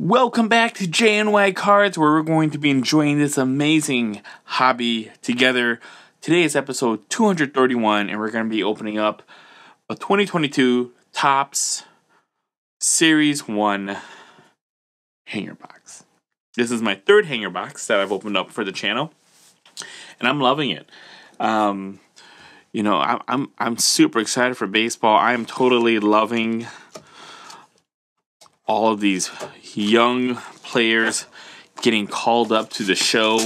Welcome back to JNY Cards, where we're going to be enjoying this amazing hobby together. Today is episode 231, and we're going to be opening up a 2022 Topps Series 1 hanger box. This is my third hanger box that I've opened up for the channel, and I'm loving it. Um, you know, I'm, I'm, I'm super excited for baseball. I am totally loving all of these young players getting called up to the show.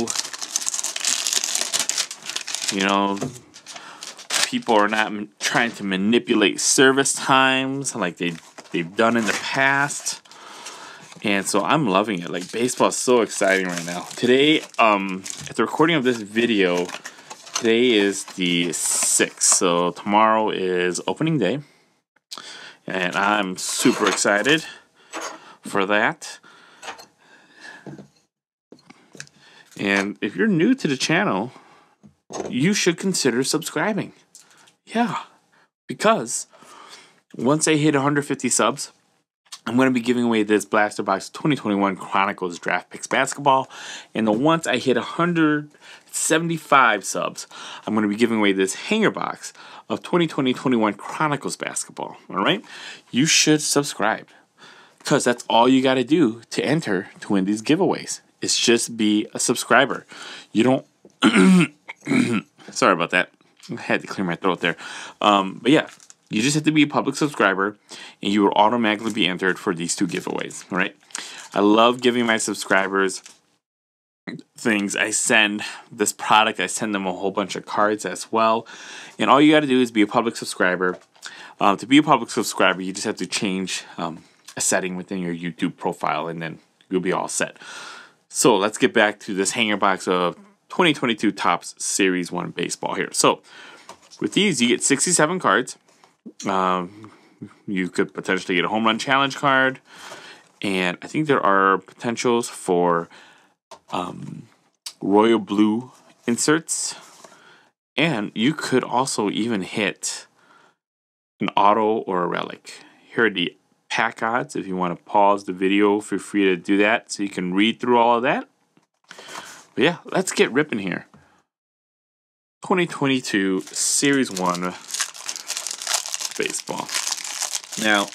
You know, people are not trying to manipulate service times like they they've done in the past. And so I'm loving it. Like baseball is so exciting right now. Today, um, at the recording of this video, today is the 6th. So tomorrow is opening day. And I'm super excited for that. And if you're new to the channel, you should consider subscribing. Yeah, because once I hit 150 subs, I'm going to be giving away this Blaster Box 2021 Chronicles Draft Picks Basketball. And the once I hit 175 subs, I'm going to be giving away this Hanger Box of 2020-21 Chronicles Basketball. All right? You should subscribe because that's all you got to do to enter to win these giveaways. It's just be a subscriber. You don't. sorry about that. I had to clear my throat there. Um, but yeah, you just have to be a public subscriber, and you will automatically be entered for these two giveaways. Right? I love giving my subscribers things. I send this product. I send them a whole bunch of cards as well. And all you got to do is be a public subscriber. Um, to be a public subscriber, you just have to change um, setting within your YouTube profile, and then you'll be all set. So let's get back to this hanger box of 2022 Topps Series 1 baseball here. So with these, you get 67 cards. Um, you could potentially get a home run challenge card. And I think there are potentials for um, royal blue inserts. And you could also even hit an auto or a relic. Here are the pack odds. If you want to pause the video, feel free to do that so you can read through all of that. But yeah, let's get ripping here. 2022 Series 1 baseball. Now,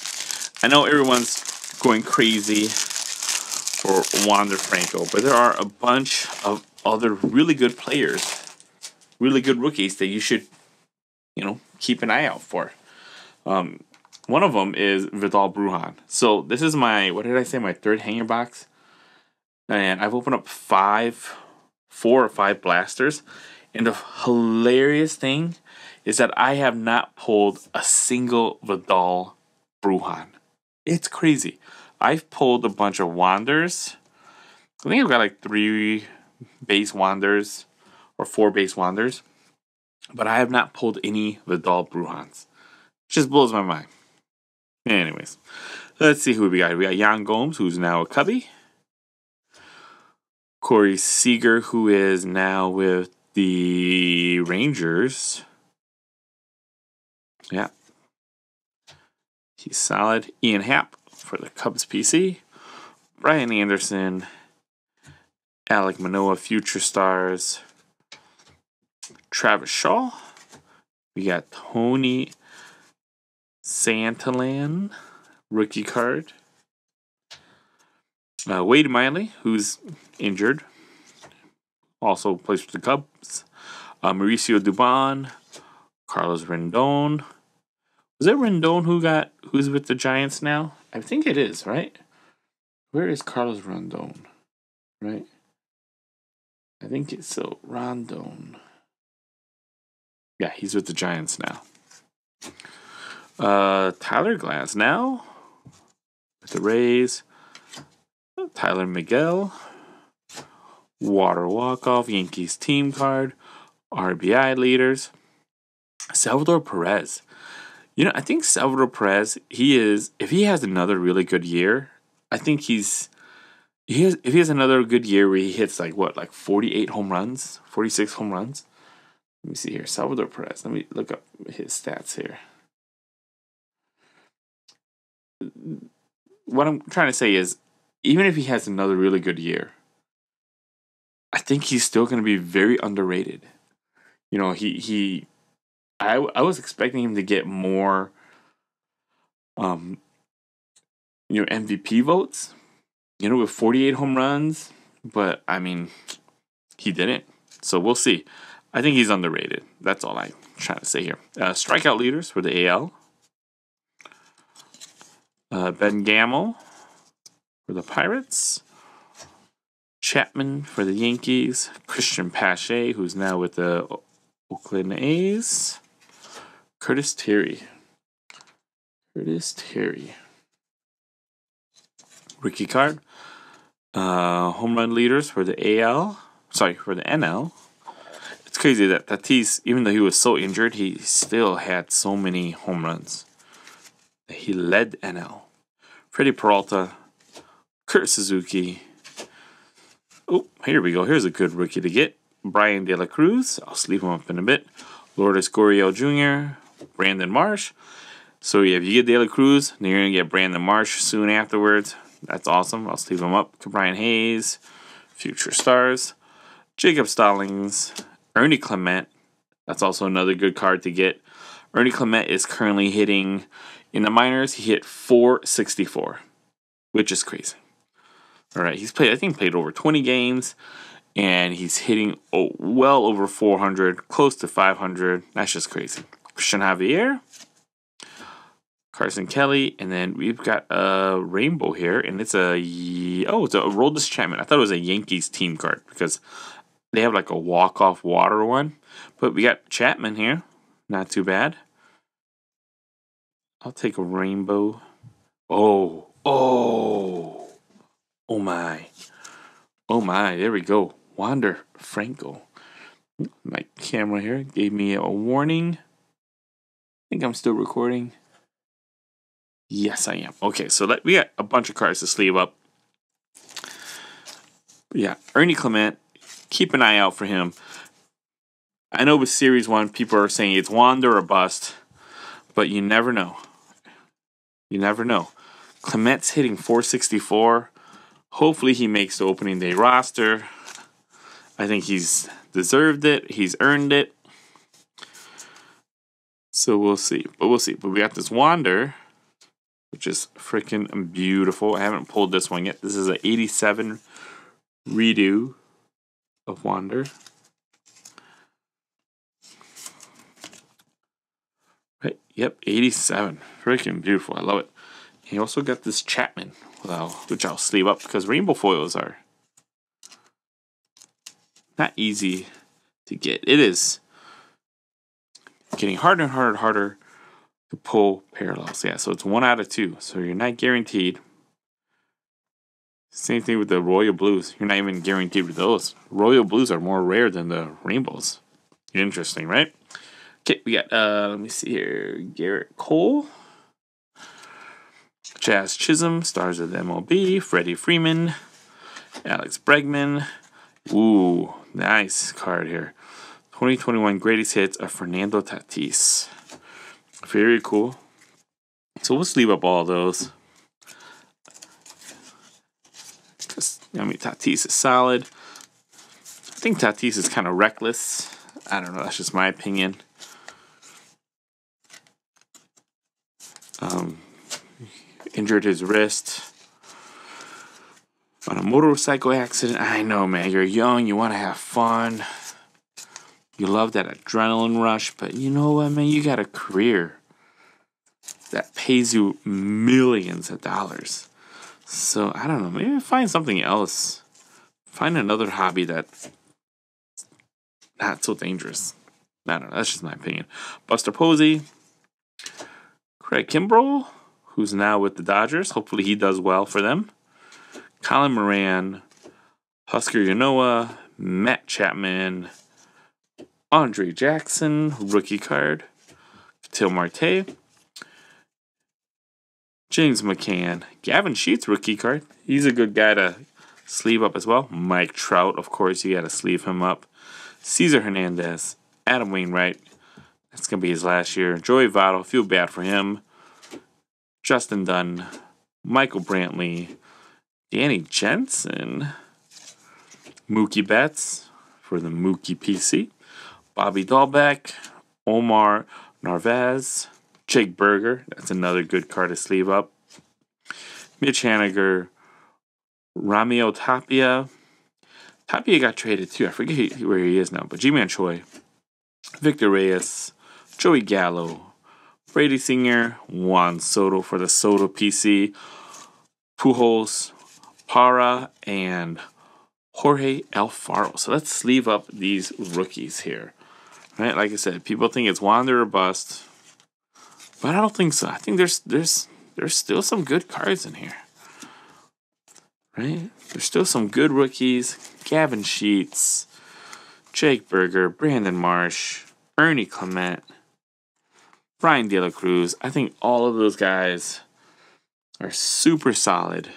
I know everyone's going crazy for Wander Franco, but there are a bunch of other really good players, really good rookies that you should, you know, keep an eye out for. Um, one of them is Vidal Bruján. So this is my what did I say? My third hanger box, and I've opened up five, four or five blasters. And the hilarious thing is that I have not pulled a single Vidal Bruján. It's crazy. I've pulled a bunch of Wanders. I think I've got like three base Wanders or four base Wanders, but I have not pulled any Vidal Brujáns. Just blows my mind. Anyways, let's see who we got. We got Yan Gomes, who's now a Cubby. Corey Seager, who is now with the Rangers. Yeah. He's solid. Ian Happ for the Cubs PC. Brian Anderson. Alek Manoah, Future Stars. Travis Shaw. We got Tony Santillan rookie card. Uh, Wade Miley, who's injured, also plays for the Cubs. Uh, Mauricio Dubon, Carlos Rendon. Was it Rendon who got who's with the Giants now? I think it is, right? Where is Carlos Rendon? Right? I think it's so Rondon. Yeah, he's with the Giants now. Uh, Tyler Glasnow with the Rays. Tyler Miguel. Water Walk-Off, Yankees team card. RBI leaders. Salvador Perez. You know, I think Salvador Perez, he is, if he has another really good year, I think he's, he has, if he has another good year where he hits like what, like 48 home runs, 46 home runs. Let me see here. Salvador Perez. Let me look up his stats here. What I'm trying to say is even if he has another really good year, I think he's still going to be very underrated. You know, he he I I was expecting him to get more um you know MVP votes, you know, with 48 home runs, but I mean, he didn't. So we'll see. I think he's underrated. That's all I'm trying to say here. Uh, strikeout leaders for the AL. Uh, ben Gamel for the Pirates. Chapman for the Yankees. Cristian Pache, who's now with the Oakland A's. Curtis Terry. Curtis Terry. Rookie Card. Uh, home run leaders for the AL. Sorry, for the NL. It's crazy that Tatis, even though he was so injured, he still had so many home runs. He led NL. Freddie Peralta, Kurt Suzuki. Oh, here we go. Here's a good rookie to get. Bryan De La Cruz. I'll sleep him up in a bit. Lourdes Gurriel Jr., Brandon Marsh. So yeah, if you get De La Cruz, then you're gonna get Brandon Marsh soon afterwards. That's awesome. I'll sleep him up. Ke'Bryan Hayes, Future Stars, Jacob Stallings, Ernie Clement. That's also another good card to get. Ernie Clement is currently hitting in the minors. He hit 464, which is crazy. All right, he's played. I think played over 20 games, and he's hitting oh, well over 400, close to 500. That's just crazy. Cristian Javier, Carson Kelly, and then we've got a rainbow here, and it's a oh, it's a Aroldis Chapman. I thought it was a Yankees team card because they have like a walk off water one, but we got Chapman here, not too bad. I'll take a rainbow. Oh, oh, oh my, oh my! There we go. Wander Franco. My camera here gave me a warning I think I'm still recording. Yes, I am. Okay, so let, we got a bunch of cards to sleeve up. Yeah, Ernie Clement. Keep an eye out for him. I know with Series 1, people are saying it's Wander or bust, but you never know. You never know. Clement's hitting 464. Hopefully, he makes the opening day roster. I think he's deserved it, he's earned it. So we'll see. But we'll see. But we got this Wander, which is freaking beautiful. I haven't pulled this one yet. This is an 87 redo of Wander. Yep, 87. Freaking beautiful. I love it. And you also got this Chapman, which I'll sleeve up because rainbow foils are not easy to get. It is getting harder and harder and harder to pull parallels. Yeah, so it's one out of two. So you're not guaranteed. Same thing with the royal blues. You're not even guaranteed with those. Royal blues are more rare than the rainbows. Interesting, right? Okay, we got uh let me see here. Gerrit Cole. Jazz Chisholm, stars of the MLB, Freddie Freeman, Alex Bregman. Ooh, nice card here. 2021 greatest hits of Fernando Tatis. Very cool. So we'll sleeve up all those. I mean, Tatis is solid. I think Tatis is kind of reckless. I don't know. That's just my opinion. Um, injured his wrist on a motorcycle accident. I know, man. You're young. You want to have fun. You love that adrenaline rush, but you know what, man? You got a career that pays you millions of dollars. So I don't know. Maybe find something else. Find another hobby that's not so dangerous. I don't know. That's just my opinion. Buster Posey, Craig Kimbrel, who's now with the Dodgers. Hopefully he does well for them. Colin Moran, Huascar Ynoa, Matt Chapman, Andre Jackson, rookie card. Till Marte. James McCann. Gavin Sheets, rookie card. He's a good guy to sleeve up as well. Mike Trout, of course, you got to sleeve him up. Cesar Hernandez. Adam Wainwright. That's going to be his last year. Joey Votto. Feel bad for him. Justin Dunn. Michael Brantley. Danny Jansen. Mookie Betts for the Mookie PC. Bobby Dalbec. Omar Narvaez. Jake Burger. That's another good card to sleeve up. Mitch Haniger. Raimel Tapia. Tapia got traded too. I forget where he is now, but Ji-Man Choi. Victor Reyes. Joey Gallo. Brady Singer. Juan Soto for the Soto PC. Pujols. Parra. And Jorge Alfaro. So let's sleeve up these rookies here. Right, like I said, people think it's Wander or bust, but I don't think so. I think there's there's there's still some good cards in here. Right, there's still some good rookies. Gavin Sheets, Jake Burger, Brandon Marsh, Ernie Clement, Bryan De La Cruz. I think all of those guys are super solid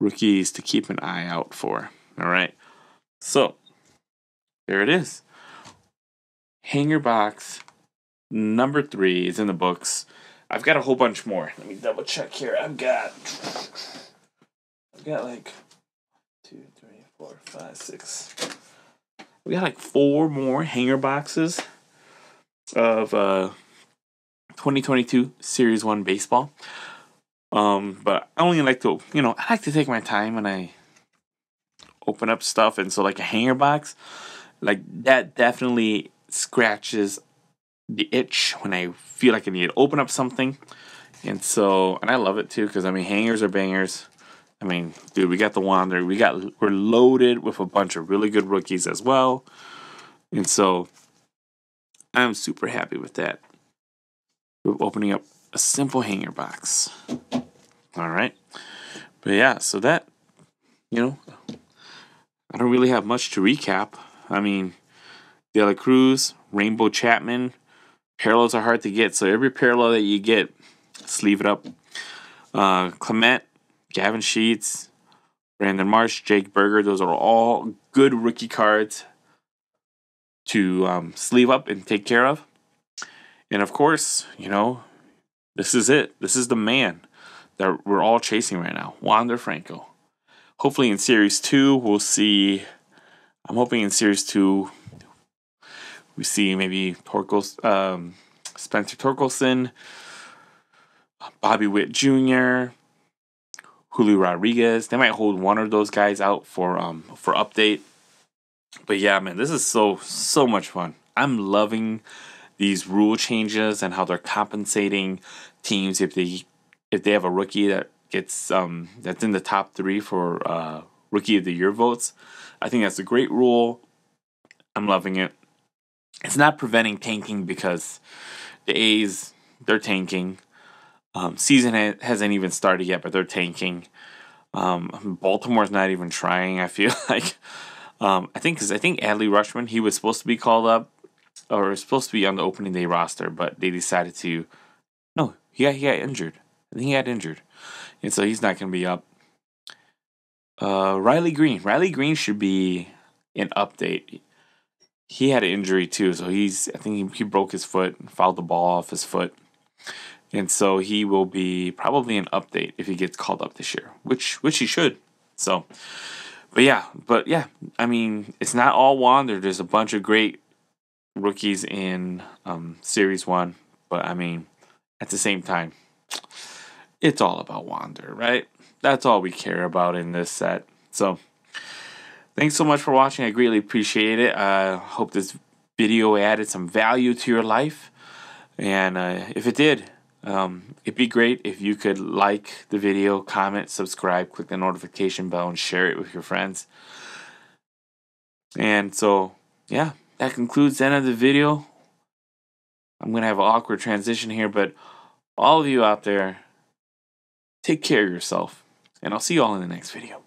rookies to keep an eye out for. All right. So there it is. Hanger box number three is in the books. I've got a whole bunch more. Let me double check here. I've got I've got like two, three, four, five, six. We got like four more hanger boxes of uh 2022 Series 1 baseball. Um, but I only like to, you know, I like to take my time when I open up stuff, and so like a hanger box, like that definitely scratches the itch when I feel like I need to open up something, and so and I love it too because I mean hangers are bangers. I mean, dude, we got the Wander, we got we're loaded with a bunch of really good rookies as well, and so I'm super happy with that. We're opening up a simple hanger box. All right. But yeah, so that, you know, I don't really have much to recap. I mean, De La Cruz, Rainbow Chapman, parallels are hard to get. So every parallel that you get, sleeve it up. Uh, Clement, Gavin Sheets, Brandon Marsh, Jake Burger, those are all good rookie cards to um, sleeve up and take care of. And of course, you know, this is it. This is the man that we're all chasing right now, Wander Franco. Hopefully, in series two, we'll see. I'm hoping in series two, we see maybe Torkels, um, Spencer Torkelson, Bobby Witt Jr., Julio Rodriguez. They might hold one of those guys out for um for update. But yeah, man, this is so so much fun. I'm loving these rule changes and how they're compensating teams if they if they have a rookie that gets um that's in the top three for uh rookie of the year votes. I think that's a great rule. I'm loving it. It's not preventing tanking because the A's they're tanking. Um, season ha- hasn't even started yet, but they're tanking. Um, Baltimore's not even trying. I feel like um, I think because I think Adley Rutschman he was supposed to be called up or supposed to be on the opening day roster, but they decided to. No, he got he got injured. I think he got injured, and so he's not going to be up. Uh, Riley Greene. Riley Greene should be an update. He had an injury too, so he's. I think he, he broke his foot, and fouled the ball off his foot, and so he will be probably an update if he gets called up this year, which which he should. So, but yeah, but yeah, I mean, it's not all Wander. There's a bunch of great rookies in um, Series One, but I mean, at the same time, it's all about Wander, right? That's all we care about in this set. So, thanks so much for watching. I greatly appreciate it. I uh, hope this video added some value to your life. And uh, if it did, um, it'd be great if you could like the video, comment, subscribe, click the notification bell, and share it with your friends. And so, yeah, that concludes the end of the video. I'm going to have an awkward transition here, but all of you out there, take care of yourself, and I'll see you all in the next video.